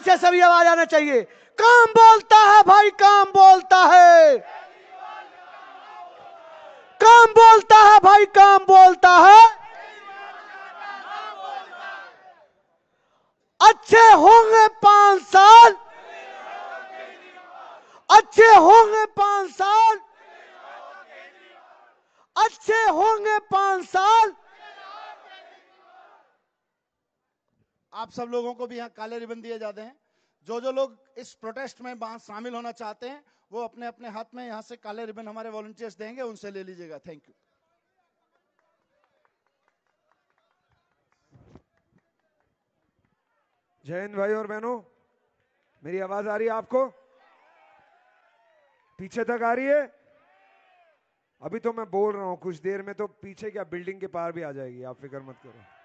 पीछे से भी आवाज़ आना चाहिए। काम बोलता है भाई, काम बोलता है। काम बोलता है भाई, काम बोलता है। अच्छे होंगे पाँच साल। अच्छे होंगे पाँच साल। अच्छे होंगे पाँच साल। आप सब लोगों को भी यहाँ काले रिबन दिए जाते हैं। जो जो लोग इस प्रोटेस्ट में वहाँ शामिल होना चाहते हैं, वो अपने अपने हाथ में यहाँ से काले रिबन हमारे वॉलंटियर्स देंगे, उनसे ले लीजिएगा। थैंक यू जय हिंद भाई और बहनों। मेरी आवाज़ आ रही है आपको? पीछे तक आ रही है? अभी तो मैं बोल रहा हूँ, कुछ देर में तो पीछे क्या बिल्डिंग के पार भी आ जाएगी, आप फ़िक्र मत करो।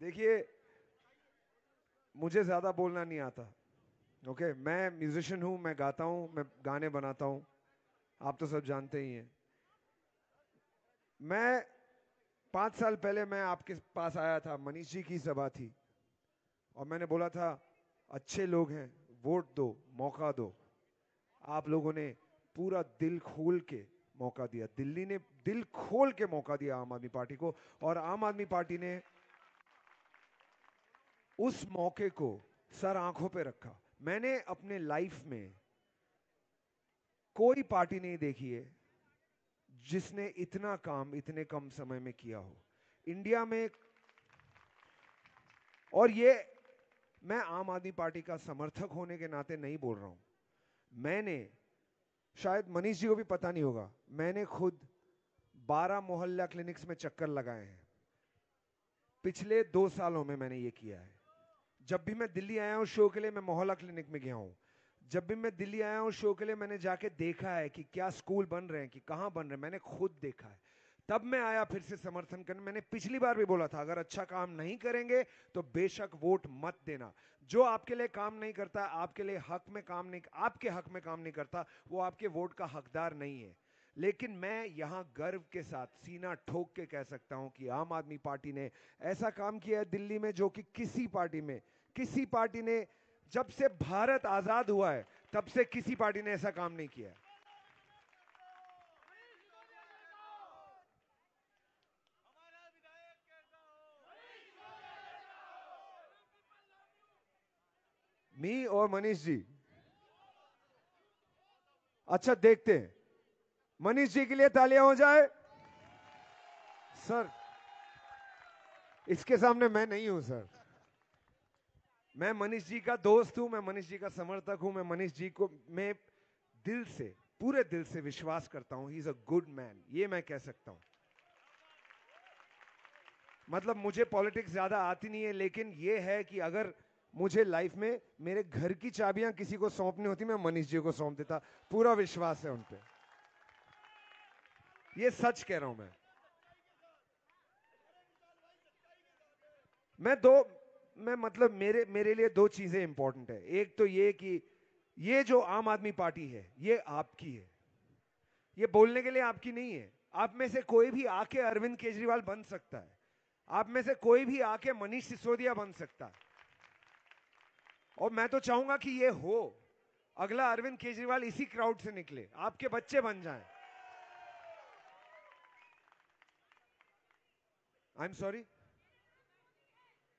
देखिए, मुझे ज़्यादा बोलना नहीं आता ओके okay? मैं म्यूजिशियन हूँ, मैं गाता हूँ, मैं गाने बनाता हूँ, आप तो सब जानते ही हैं मैं पाँच साल पहले मैं आपके पास आया था, मनीष जी की सभा थी, और मैंने बोला था, अच्छे लोग हैं, वोट दो, मौका दो आप लोगों ने पूरा दिल खोल के मौका दिया, दिल्ली ने दिल खोल के मौका दिया आम आदमी पार्टी को, और आम आदमी पार्टी ने उस मौके को सर आँखों पे रखा। मैंने अपने लाइफ में कोई पार्टी नहीं देखी है जिसने इतना काम, इतने कम समय में किया हो। इंडिया में और ये मैं आम आदमी पार्टी का समर्थक होने के नाते नहीं बोल रहा हूँ। मैंने, शायद मनीष जी को भी पता नहीं होगा, मैंने खुद 12 मोहल्ला क्लिनिक्स में चक्कर लगाए हैं। पिछले दो सालों में मैंने ये किया है। जब भी मैं दिल्ली आया हूँ शो के लिए, मैं मोहल्ला क्लिनिक में गया हूँ। जब भी मैं दिल्ली आया हूँ शो के लिए, मैंने जाके देखा है कि क्या स्कूल बन रहे हैं, कि कहाँ बन रहे हैं। मैंने खुद देखा है। तब मैं आया फिर से समर्थन करने। मैंने पिछली बार भी बोला था, अगर अच्छा काम नहीं करेंगे तो बेशक वोट मत देना। जो आपके लिए काम नहीं करता, आपके लिए हक में काम नहीं, आपके हक में काम नहीं करता, वो आपके वोट का हकदार नहीं है। लेकिन मैं यहाँ गर्व के साथ, सीना ठोक के कह सकता हूँ कि आम आदमी पार्टी ने ऐसा काम किया है दिल्ली में, जो कि किसी पार्टी में किसी पार्टी ने जब से भारत आज़ाद हुआ है, तब से किसी पार्टी ने ऐसा काम नहीं किया मी और मनीष जी। अच्छा देखते हैं। मनीष जी के लिए तालियाँ हो जाए। सर, इसके सामने मैं नहीं हूँ, सर। मैं मनीष जी का दोस्त हूँ, मैं मनीष जी का समर्थक हूँ, मैं मनीष जी को, मैं दिल से, पूरे दिल से विश्वास करता हूँ he is a good man ये मैं कह सकता हूँ। मतलब मुझे पॉलिटिक्स ज़्यादा आती नहीं है, लेकिन ये है कि अगर मुझे लाइफ में मेरे घर की चाबियाँ किसी को सौंपनी होती, मैं मनीष जी को सौंप देता, पूरा विश्वास है उन पर ये सच कह रहा हूँ मैं। मैं दो मैं मतलब मेरे मेरे लिए दो चीज़ें इंपॉर्टेंट है। एक तो ये कि ये जो आम आदमी पार्टी है, ये आपकी है। ये बोलने के लिए आपकी नहीं है। आप में से कोई भी आके अरविंद केजरीवाल बन सकता है। आप में से कोई भी आके मनीष सिसोदिया बन सकता है। और मैं तो चाहूँगा कि ये हो। अगला अरविंद केजरीवाल इसी क्राउड से निकले। आपके बच्चे बन जाएँ। आई एम सॉरी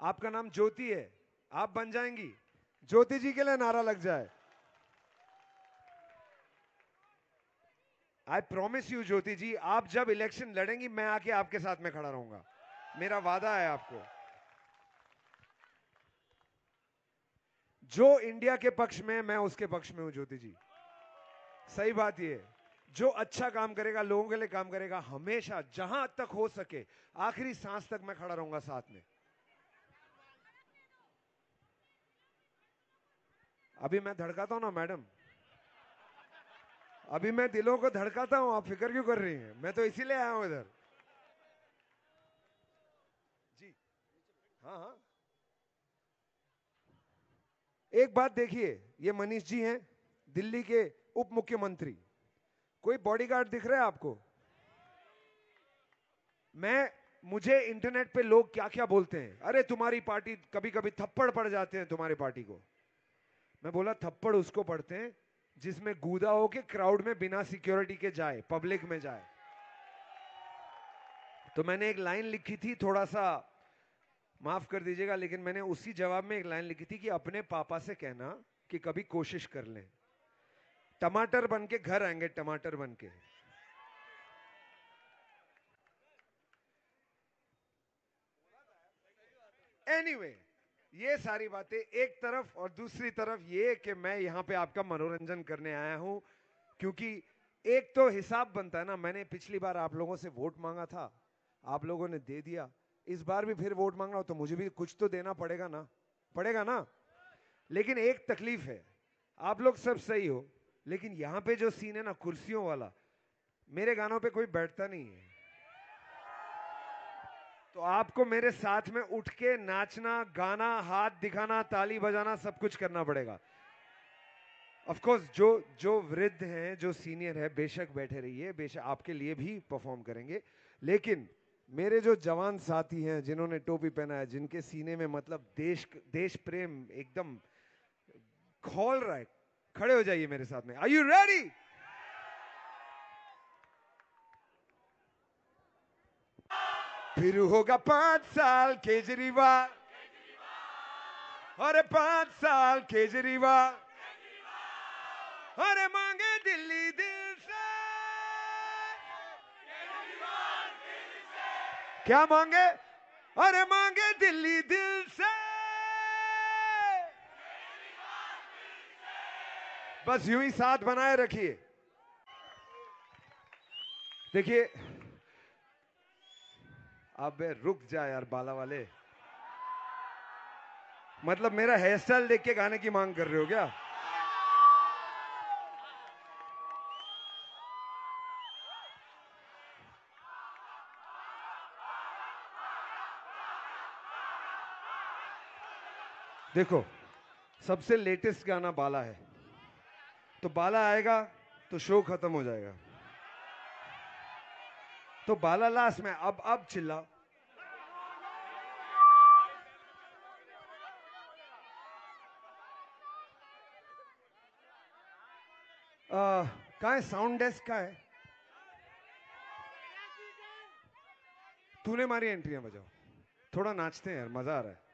आपका नाम ज्योति है। आप बन जाएँगी। ज्योति जी के लिए नारा लग जाए। आई प्रोमिस यू ज्योति जी, आप जब इलेक्शन लड़ेंगी, मैं आके आपके साथ में खड़ा रहूँगा। मेरा वादा है आपको। जो इंडिया के पक्ष में मैं उसके पक्ष में हूँ, ज्योति जी। सही बात ये जो अच्छा काम करेगा, लोगों के लिए काम करेगा, हमेशा, जहाँ तक हो सके, आखिरी सांस तक मैं खड़ा रहूँगा साथ में। अभी मैं धड़काता हूँ ना, मैडम? अभी मैं दिलों को धड़काता हूँ, आप फ़िक्र क्यों कर रही हैं? मैं तो इसीलिए आया हूँ इधर। जी। हाँ हाँ। एक बात देखिए, ये मनीष जी हैं, दिल्ली के उप मुख्यमंत्री कोई बॉडीगार्ड दिख रहा है आपको? मैं, मुझे इंटरनेट पे लोग क्या क्या बोलते हैं? अरे, तुम्हारी पार्टी कभी कभी थप्पड़ पड़ जाते हैं तुम्हारी पार्टी को। मैं बोला थप्पड़ उसको पड़ते हैं जिसमें गूदा हो के क्राउड में बिना सिक्योरिटी के जाए पब्लिक में जाए। तो मैंने एक लाइन लिखी थी थोड़ा सा माफ़ कर दीजिएगा लेकिन मैंने उसी जवाब में एक लाइन लिखी थी कि अपने पापा से कहना कि कभी कोशिश कर लें। टमाटर बन के घर आएँगे टमाटर बन के। एनीवे anyway, ये सारी बातें एक तरफ़ और दूसरी तरफ़ ये कि मैं यहाँ पे आपका मनोरंजन करने आया हूँ, क्योंकि एक तो हिसाब बनता है ना, मैंने पिछली बार आप लोगों से वोट मांगा था, आप लोगों ने दे दिया। इस बार भी फिर वोट मांगना हो तो मुझे भी कुछ तो देना पड़ेगा ना। पड़ेगा ना? लेकिन एक तकलीफ़ है, आप लोग सब सही हो, लेकिन यहाँ पे जो सीन है ना, कुर्सियों वाला, मेरे गानों पे कोई बैठता नहीं है। तो आपको मेरे साथ में उठ के नाचना, गाना, हाथ दिखाना, ताली बजाना, सब कुछ करना पड़ेगा। ऑफ़ कोर्स जो जो वृद्ध हैं, जो सीनियर है, बेशक बैठे रहिए, बेशक आपके लिए भी परफॉर्म करेंगे। लेकिन मेरे जो जवान साथी हैं, जिन्होंने टोपी पहना है, जिनके सीने में मतलब देश देश प्रेम एकदम खोल रहा है, खड़े हो जाइए मेरे साथ में। आई यू रेडी फिर होगा पाँच साल केजरीवाल। अरे पाँच साल केजरीवाल। अरे मांगे दिल्ली दिल से। क्या मांगे? अरे मांगे दिल्ली दिल से। बस यूँ ही साथ बनाए रखिए। देखिए अबे रुक जा यार बाला वाले मतलब मेरा हेयर स्टाइल देख के गाने की मांग कर रहे हो क्या? देखो, सबसे लेटेस्ट गाना बाला है। तो बाला आएगा तो शो खत्म हो जाएगा। तो बाला लास्ट में अब अब चिल्लाओ। कहा है? साउंड डेस्क का है? तूने मारी एंट्रियाँ बजाओ। थोड़ा नाचते हैं यार, मज़ा आ रहा है।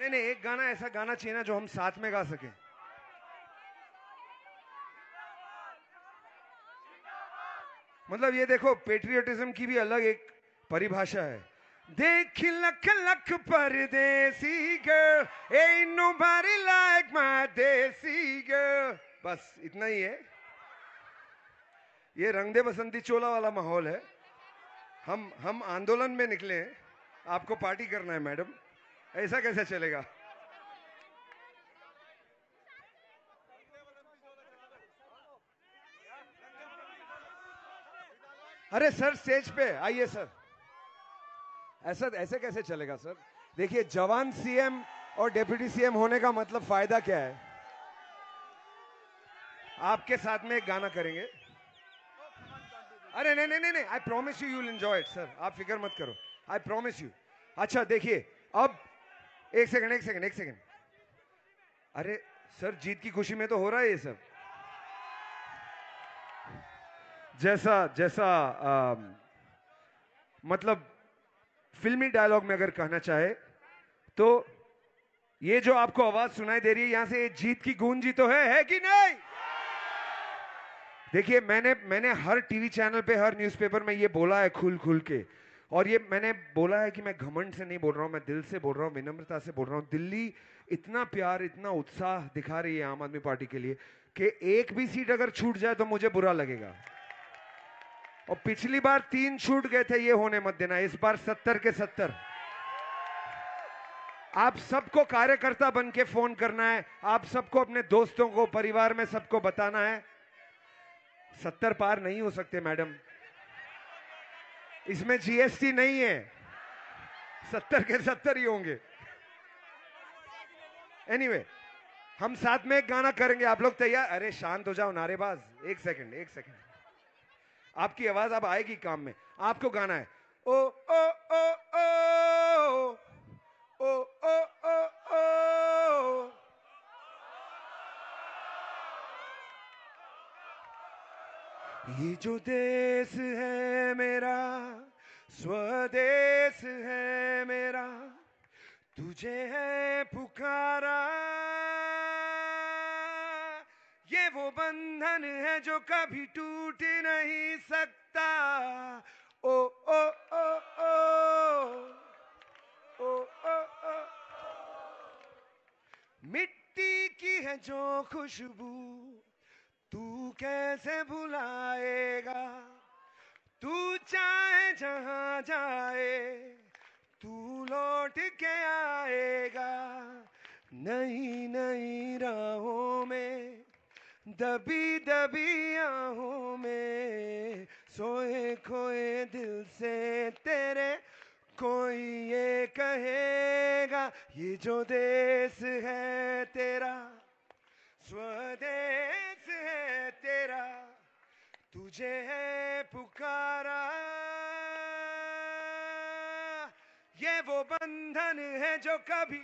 नहीं नहीं, एक गाना, ऐसा गाना चाहिए ना जो हम साथ में गा सके। मतलब ये देखो पेट्रियोटिज्म की भी अलग एक परिभाषा है। देख लख लख परदेसी गर्ल ए like my देसी बस, इतना ही है। ये रंगदे बसंती चोला वाला माहौल है। हम हम आंदोलन में निकले हैं। आपको पार्टी करना है, मैडम। ऐसा कैसे चलेगा? अरे सर स्टेज पे आइए सर। ऐसा, ऐसे कैसे चलेगा सर? देखिए, जवान सीएम और डेप्यूटी सीएम होने का मतलब फ़ायदा क्या है? आपके साथ में एक गाना करेंगे। अरे नहीं नहीं नहीं नहीं I promise you you'll enjoy it sir आप फ़िक्र मत करो। आई प्रॉमिस यू अच्छा देखिए, अब एक सेकंड एक सेकंड एक सेकंड। अरे सर जीत की खुशी में तो हो रहा है ये सब। जैसा जैसा आ, मतलब फिल्मी डायलॉग में अगर कहना चाहे तो ये जो आपको आवाज़ सुनाई दे रही है यहाँ से जीत की गूंजी तो है है कि नहीं? देखिए मैंने मैंने हर टीवी चैनल पे हर न्यूज़पेपर में ये बोला है खुल खुल के और ये मैंने बोला है कि मैं घमंड से नहीं बोल रहा हूँ, मैं दिल से बोल रहा हूँ, विनम्रता से बोल रहा हूँ। दिल्ली इतना प्यार, इतना उत्साह दिखा रही है आम आदमी पार्टी के लिए कि एक भी सीट अगर छूट जाए तो मुझे बुरा लगेगा। और पिछली बार तीन छूट गए थे, ये होने मत देना, इस बार सत्तर के सत्तर। आप सबको कार्यकर्ता बन के फ़ोन करना है, आप सबको अपने दोस्तों को, परिवार में सबको बताना है। सत्तर पार नहीं हो सकते, मैडम। इसमें जीएसटी नहीं है। सत्तर के सत्तर ही होंगे। एनीवे anyway, हम साथ में एक गाना करेंगे। आप लोग तैयार? अरे शांत हो जाओ नारेबाज। एक सेकंड एक सेकंड आपकी आवाज़ अब आएगी काम में। आपको गाना है। ओ ओ ये जो देश है मेरा, स्वदेश है मेरा, तुझे है पुकारा। ये वो बंधन है जो कभी टूट नहीं सकता। ओ ओ ओ ओ ओ ओ ओ। मिट्टी की है जो खुशबू तू कैसे भुलाएगा? तू चाहे जहाँ जाए, तू लौट के आएगा। नई नई राहों में दबी दबी आहों में, सोए, खोए दिल से तेरे कोई ये कहेगा, ये जो देश है तेरा। स्वदेश है तेरा तुझे है पुकारा। ये वो बंधन है जो कभी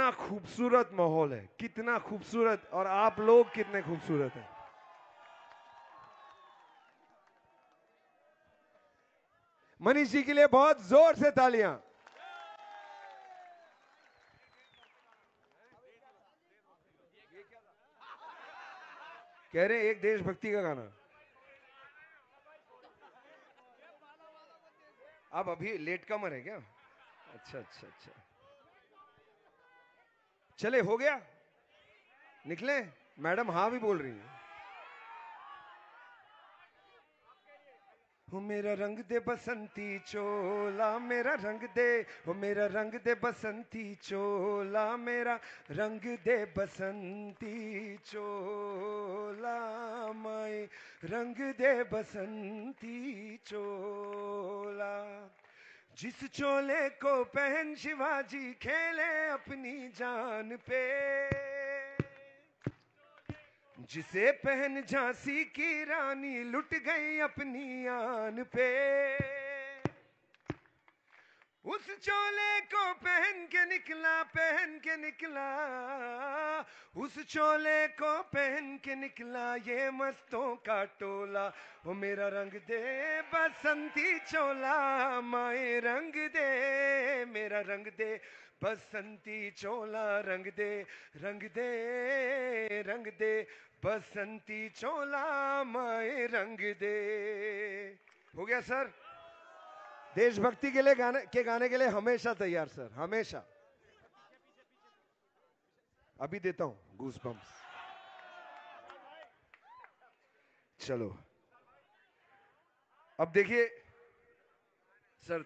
कितना खूबसूरत माहौल है, कितना खूबसूरत, और आप लोग कितने खूबसूरत हैं। मनीष जी के लिए बहुत ज़ोर से तालियाँ। कह रहे एक देशभक्ति का गाना। आप अभी लेट कमर है क्या? अच्छा अच्छा अच्छा। चले, हो गया? निकले? मैडम हाँ भी बोल रही है। हो मेरा रंग दे बसंती चोला, मेरा रंग दे, हो मेरा रंग दे बसंती चोला, मेरा रंग दे बसंती चोला, माए, रंग दे बसंती चोला। जिस चोले को पहन शिवाजी खेले अपनी जान पे। जिसे पहन झांसी की रानी लुट गई अपनी आन पे। उस चोले को पहन के निकला, पहन के निकला। उस चोले को पहन के निकला, ये मस्तों का टोला। वो मेरा रंग दे बसंती चोला, माए रंग दे, मेरा रंग दे बसंती चोला। रंग दे रंग दे रंग दे बसंती चोला, माए रंग दे। हो गया, सर? देशभक्ति के लिए गाने, के गाने के लिए हमेशा तैयार, सर, हमेशा। अभी देता हूँ बम्स चलो। अब देखिए, सर,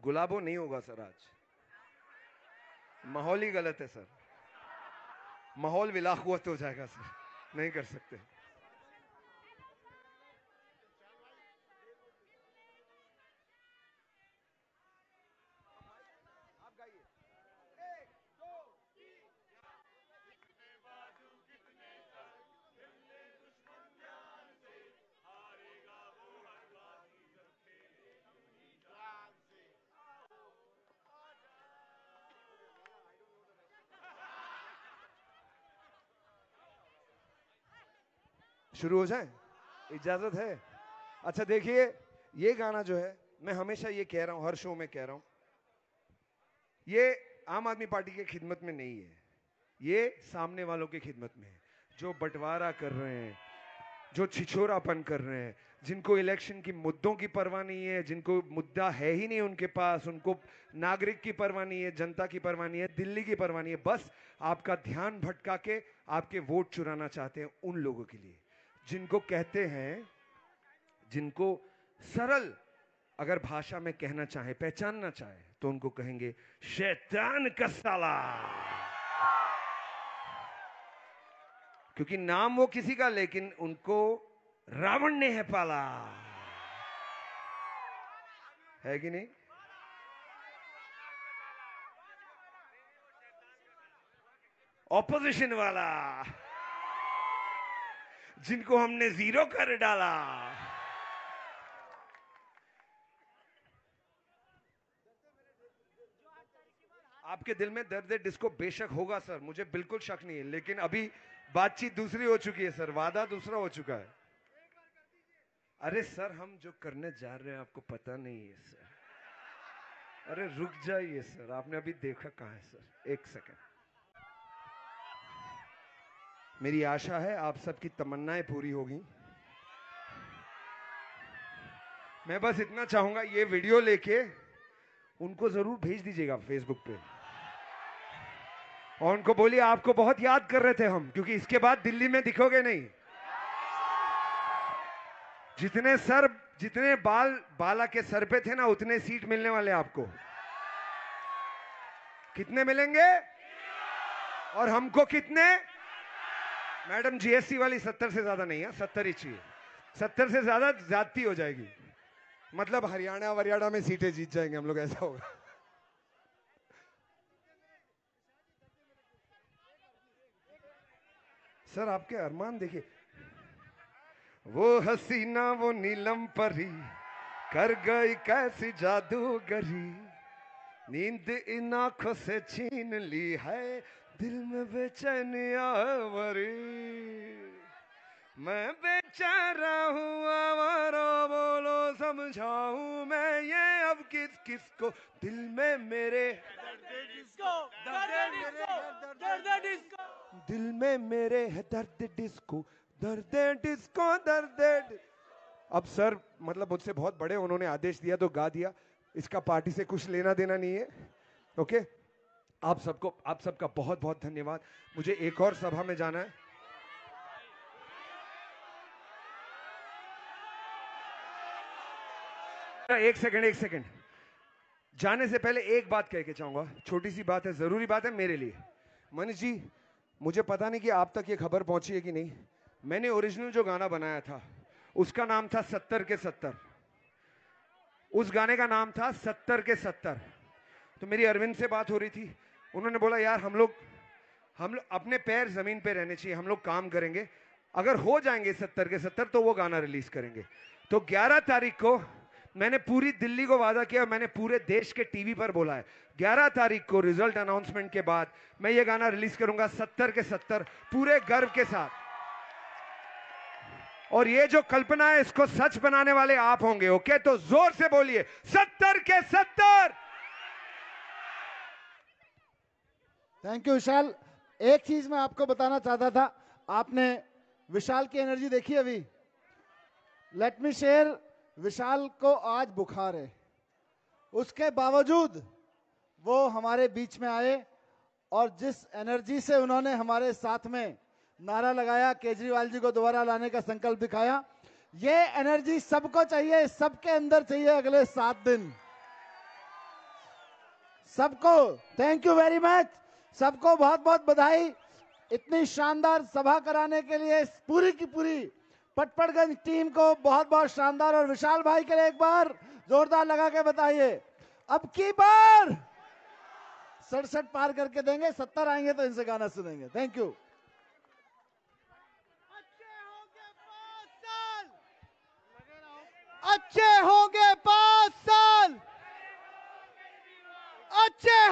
गुलाबो नहीं होगा, सर, आज। माहौल ही गलत है, सर। माहौल विलाकुवत हो जाएगा, सर। नहीं कर सकते। शुरू हो जाए? इजाज़त है? अच्छा देखिए, ये गाना जो है, मैं हमेशा ये कह रहा हूँ, हर शो में कह रहा हूँ, ये आम आदमी पार्टी की खिदमत में नहीं है, ये सामने वालों की खिदमत में है। जो बंटवारा कर रहे हैं, जो छिछोरापन कर रहे हैं, जिनको इलेक्शन की मुद्दों की परवाह नहीं है, जिनको मुद्दा है ही नहीं उनके पास, उनको नागरिक की परवाह नहीं है, जनता की परवाह नहीं है, दिल्ली की परवाह नहीं है, बस आपका ध्यान भटका के आपके वोट चुराना चाहते हैं उन लोगों के लिए। जिनको कहते हैं, जिनको सरल अगर भाषा में कहना चाहे, पहचानना चाहे तो उनको कहेंगे, शैतान का साला। क्योंकि नाम वो किसी का, लेकिन उनको रावण ने है पाला। है कि नहीं? ऑपोजिशन वाला। जिनको हमने ज़ीरो कर डाला। आपके दिल में दर्द है, डिस्को बेशक होगा, सर। मुझे बिल्कुल शक नहीं है, लेकिन अभी बातचीत दूसरी हो चुकी है, सर। वादा दूसरा हो चुका है। अरे, सर, हम जो करने जा रहे हैं, आपको पता नहीं है, सर। अरे, रुक जाइए, सर। आपने अभी देखा कहा है, सर? एक सेकंड। मेरी आशा है आप सबकी तमन्नाएँ पूरी होगी। मैं बस इतना चाहूँगा, ये वीडियो लेके उनको ज़रूर भेज दीजिएगा फेसबुक पे। और उनको बोलिए, आपको बहुत याद कर रहे थे हम, क्योंकि इसके बाद दिल्ली में दिखोगे नहीं। जितने सर, जितने बाल, बाला के सर पे थे ना, उतने सीट मिलने वाले आपको। कितने मिलेंगे? और हमको कितने मैडम जीएसटी वाली सत्तर से ज़्यादा नहीं है, सत्तर ही चाहिए। सत्तर से ज़्यादा जाती हो जाएगी। मतलब हरियाणा, वरियाणा में सीटें जीत जाएँगे हम लोग, ऐसा होगा। सर, आपके अरमान देखिए। वो हसीना वो नीलम परी, कर गई कैसी जादूगरी। नींद इन आँखों से छीन ली है दिल में बेचैनिया भरी। मैं बेचारा हूँ आवारा बोलो, समझाऊं मैं ये अब किस किस को? दिल में मेरे दिल में मेरे है दर्द डिस्को दर्द डिस्को, दर्द अब सर मतलब मुझसे बहुत बड़े उन्होंने आदेश दिया तो गा दिया। इसका पार्टी से कुछ लेना देना नहीं है, ओके? आप सबको, आप सबका बहुत बहुत धन्यवाद। मुझे एक और सभा में जाना है। एक सेकंड एक सेकंड। जाने से पहले एक बात कह के चाहूँगा छोटी सी बात है, ज़रूरी बात है मेरे लिए। मनीष जी, मुझे पता नहीं कि आप तक ये खबर पहुँची है कि नहीं। मैंने ओरिजिनल जो गाना बनाया था, उसका नाम था सत्तर के सत्तर। उस गाने का नाम था सत्तर के सत्तर। तो मेरी अरविंद से बात हो रही थी। उन्होंने बोला, यार, हम लोग हम लोग अपने पैर ज़मीन पे रहने चाहिए, हम लोग काम करेंगे। अगर हो जाएँगे सत्तर के सत्तर तो वो गाना रिलीज़ करेंगे। तो 11 तारीख को मैंने पूरी दिल्ली को वादा किया मैंने पूरे देश के टीवी पर बोला है। 11 तारीख को रिज़ल्ट अनाउंसमेंट के बाद मैं ये गाना रिलीज़ करूँगा सत्तर के सत्तर, पूरे गर्व के साथ। और ये जो कल्पना है, इसको सच बनाने वाले आप होंगे, ओके? तो ज़ोर से बोलिए, सत्तर के सत्तर! थैंक यू विशाल एक चीज़ मैं आपको बताना चाहता था, आपने विशाल की एनर्जी देखी अभी? लेट मी शेयर विशाल को आज बुखार है। उसके बावजूद वो हमारे बीच में आए और जिस एनर्जी से उन्होंने हमारे साथ में नारा लगाया, केजरीवाल जी को दोबारा लाने का संकल्प दिखाया, ये एनर्जी सबको चाहिए, सबके अंदर चाहिए अगले सात दिन। सबको थैंक यू वेरी मच सबको बहुत बहुत बधाई। इतनी शानदार सभा कराने के लिए पूरी की पूरी पटपड़गंज टीम को बहुत बहुत शानदार और विशाल भाई के लिए एक बार जोरदार लगा के बताइए। अब की बार? सड़सठ पार करके देंगे, सत्तर आएँगे तो इनसे गाना सुनेंगे। थैंक यू अच्छे होंगे पाँच साल। अच्छे